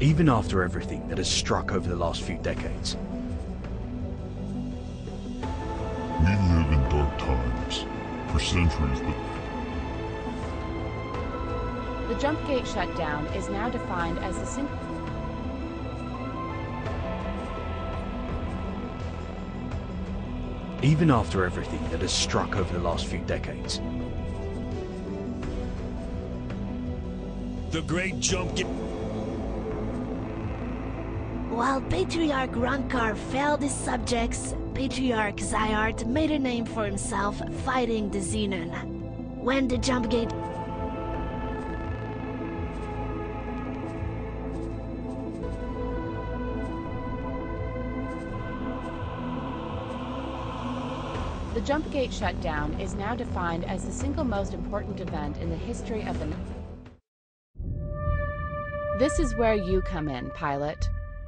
even after everything that has struck over the last few decades. We live in dark times. For centuries, the The jump gate shutdown is now defined as the single. Even after everything that has struck over the last few decades. The great jump gate. While Patriarch Rhonkar failed his subjects, Patriarch Zyarth made a name for himself fighting the Xenon. When the jump gate The jump gate shutdown is now defined as the single most important event in the history of the. This is where you come in, pilot.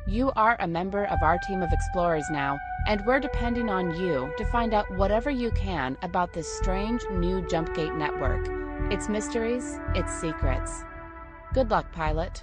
You are a member of our team of explorers now, and we're depending on you to find out whatever you can about this strange new Jumpgate network, its mysteries, its secrets. Good luck, pilot.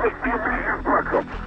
Let's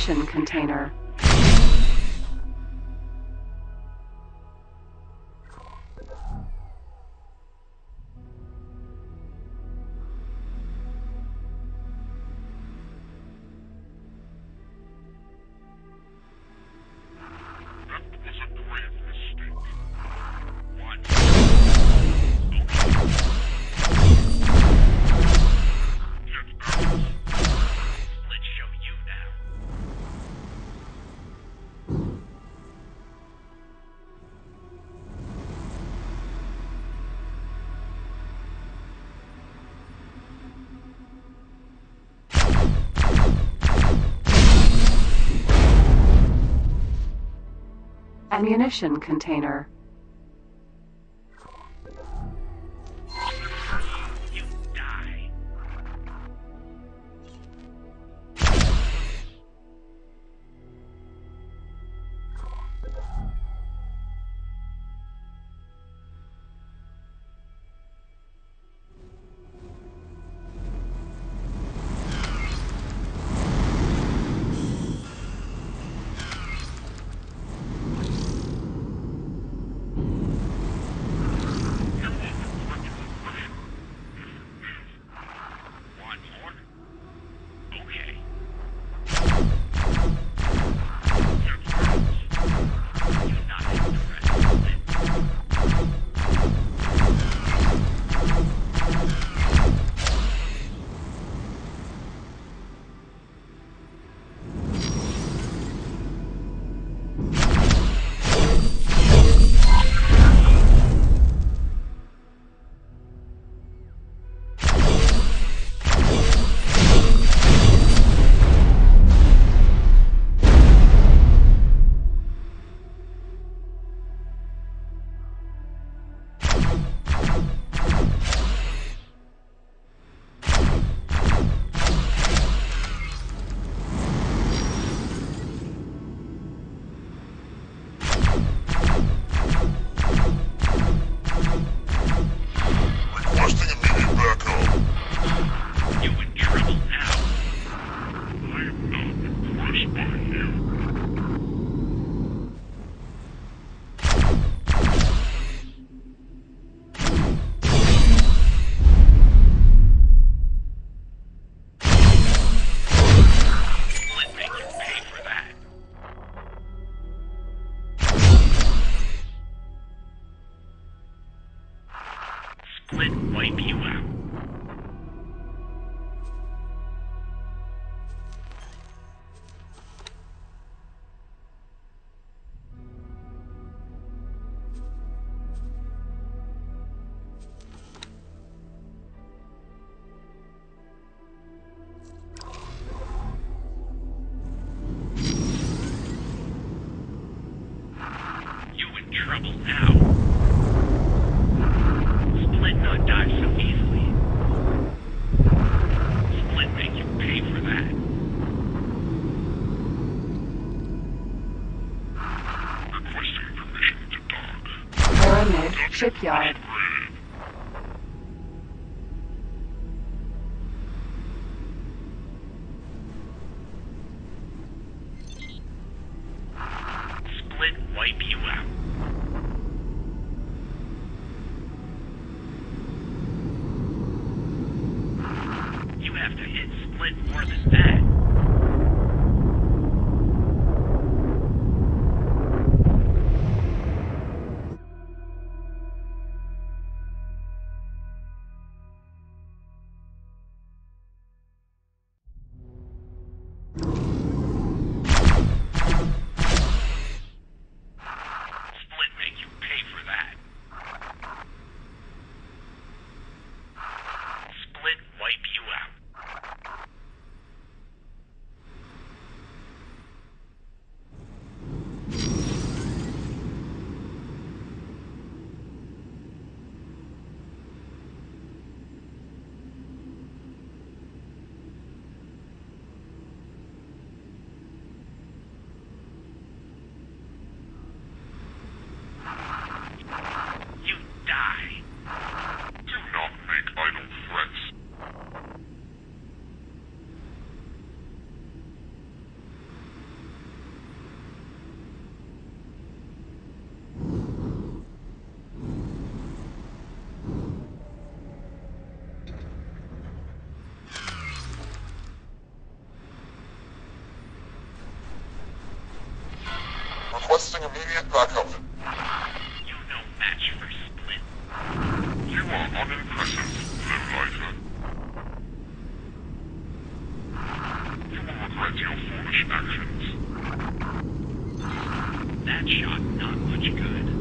Container. ammunition container. ja. Requesting immediate backup. You no match for Split. You are unimpressive, Limblighter. You will regret your foolish actions. That shot not much good.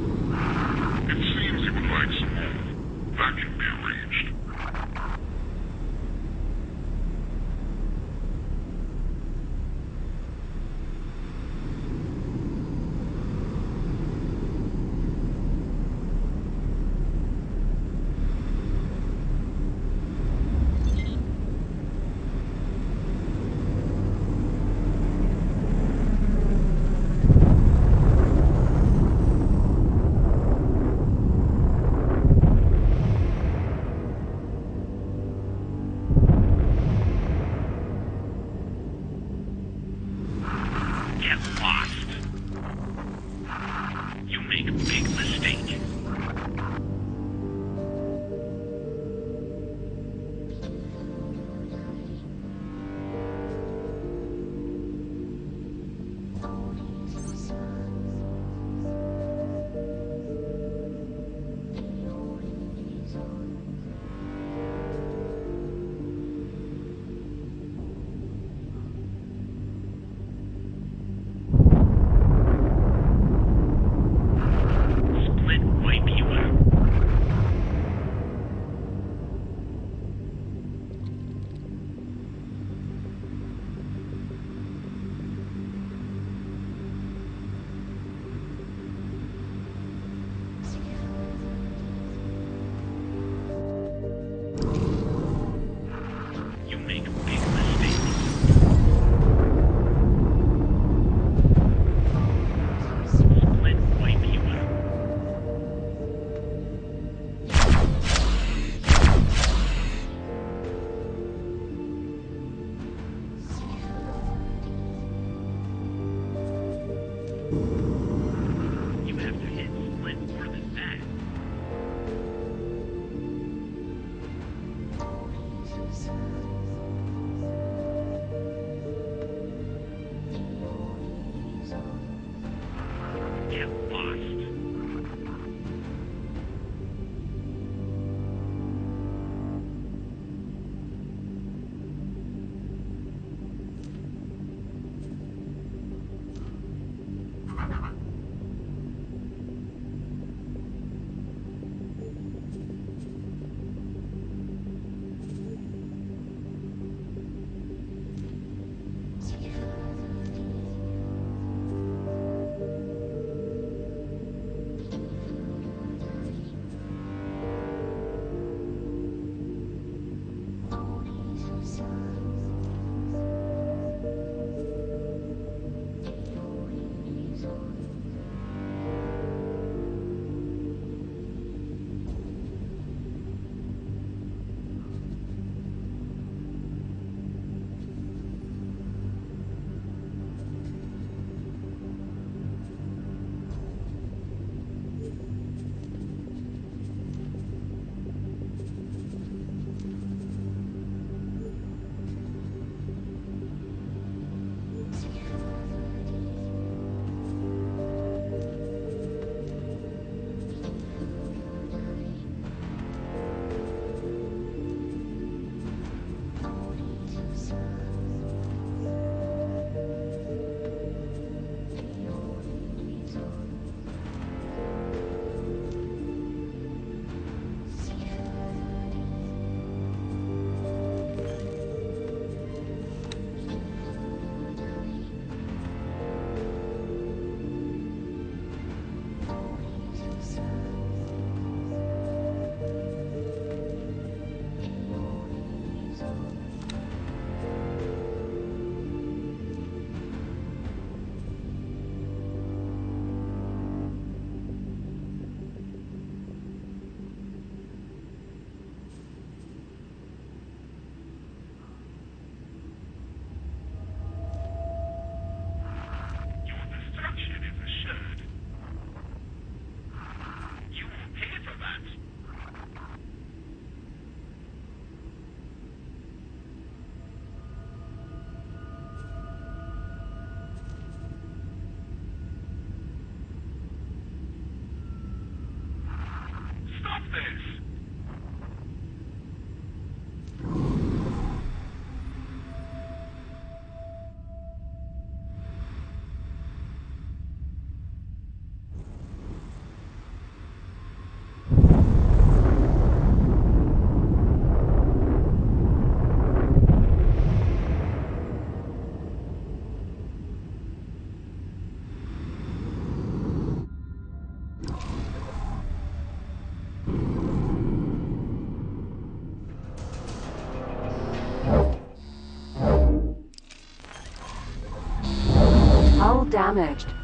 Damaged.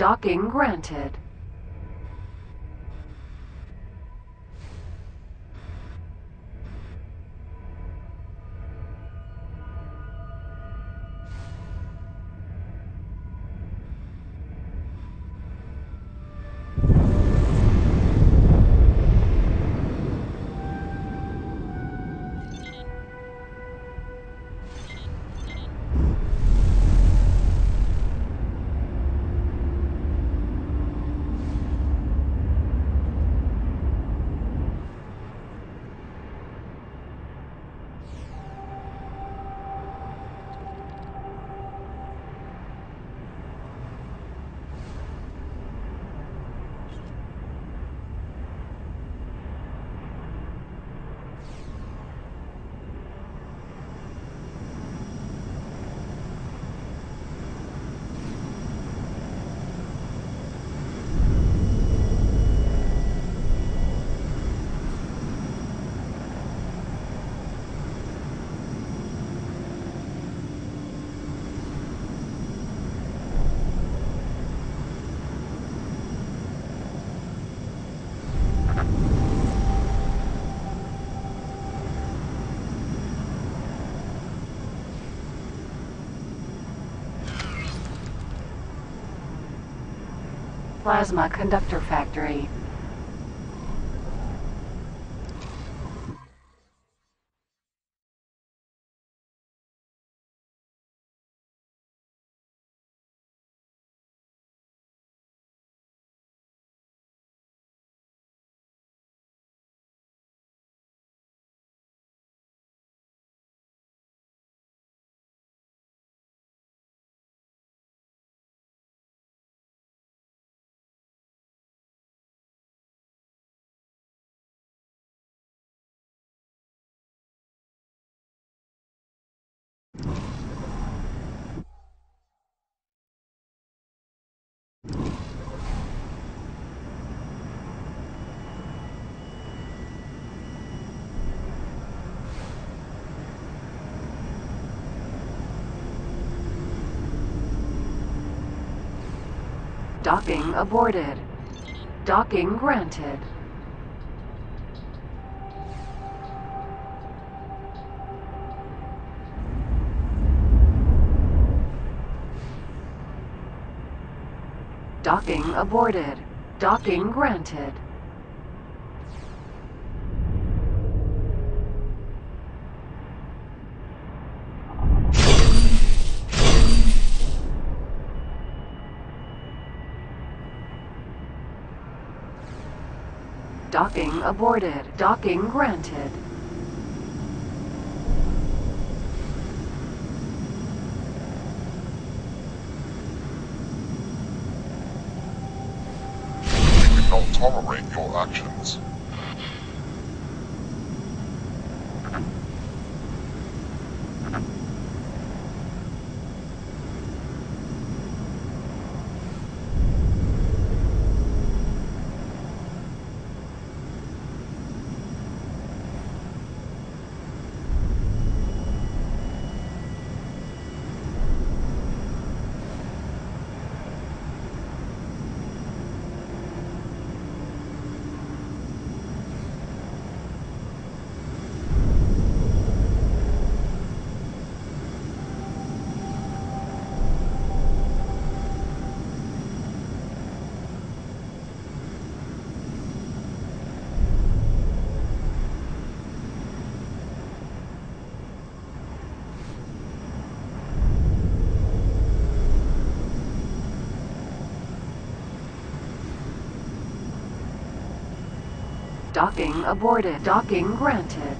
Docking granted. Plasma Conductor Factory. Docking aborted. Docking granted. Docking aborted. Docking granted. Docking aborted. Docking granted. We cannot tolerate your actions. Docking aborted. Docking granted.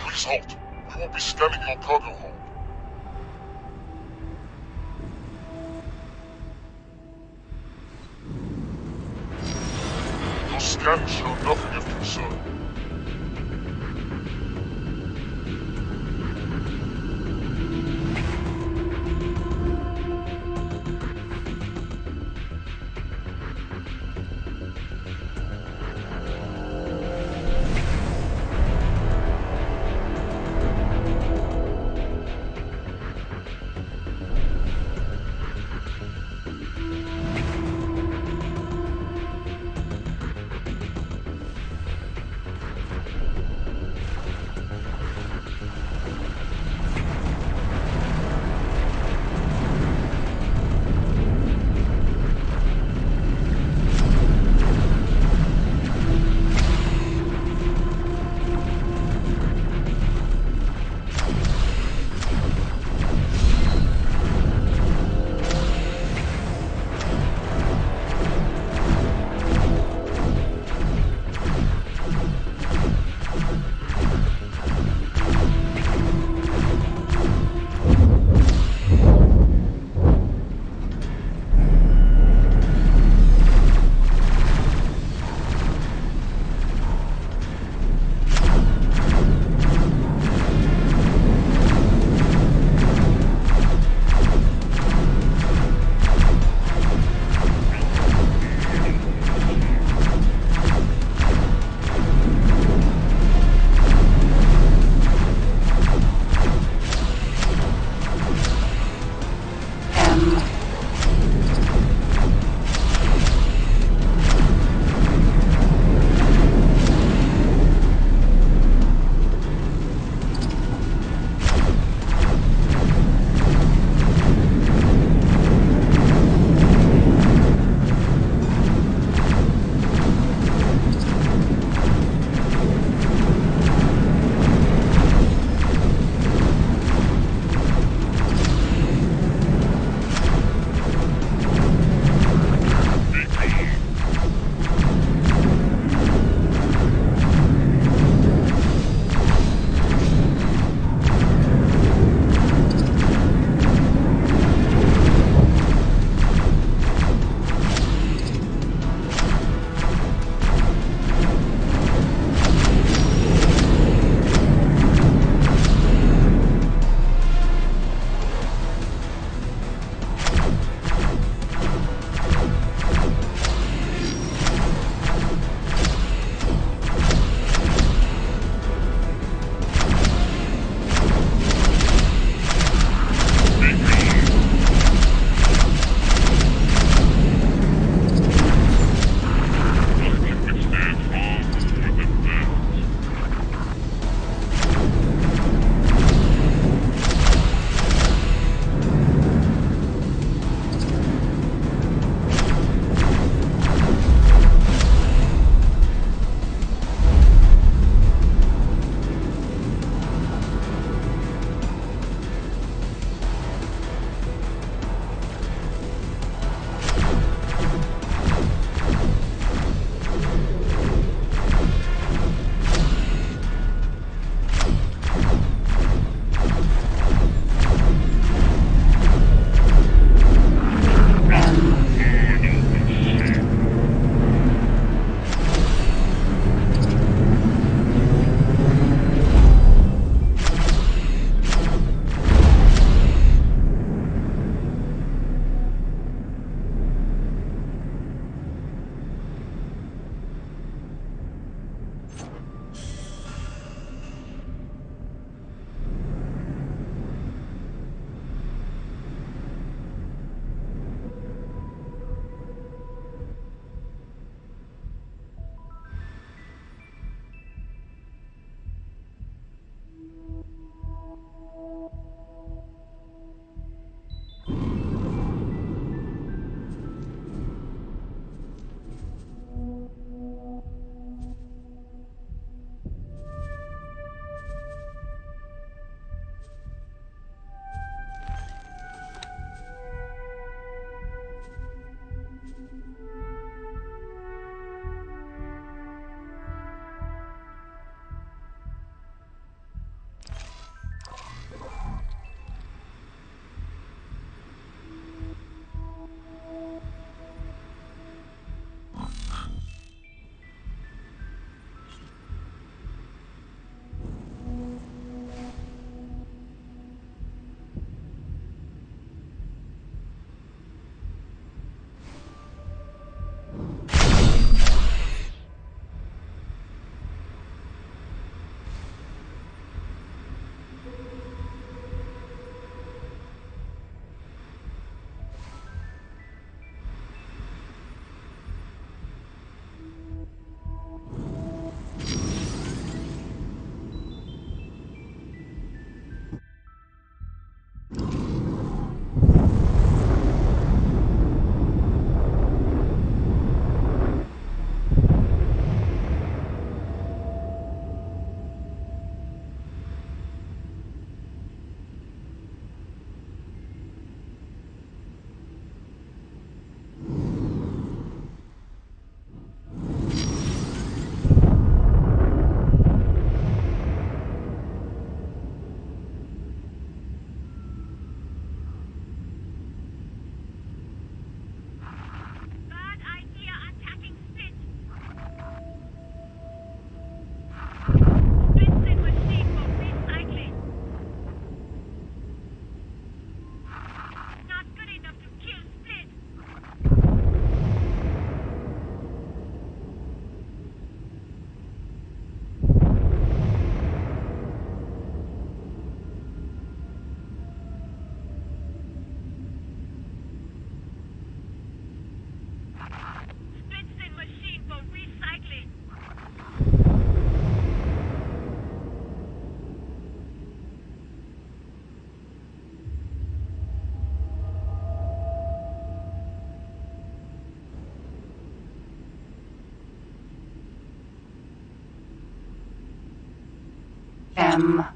Please halt. We will be scanning your cargo them.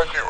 with you.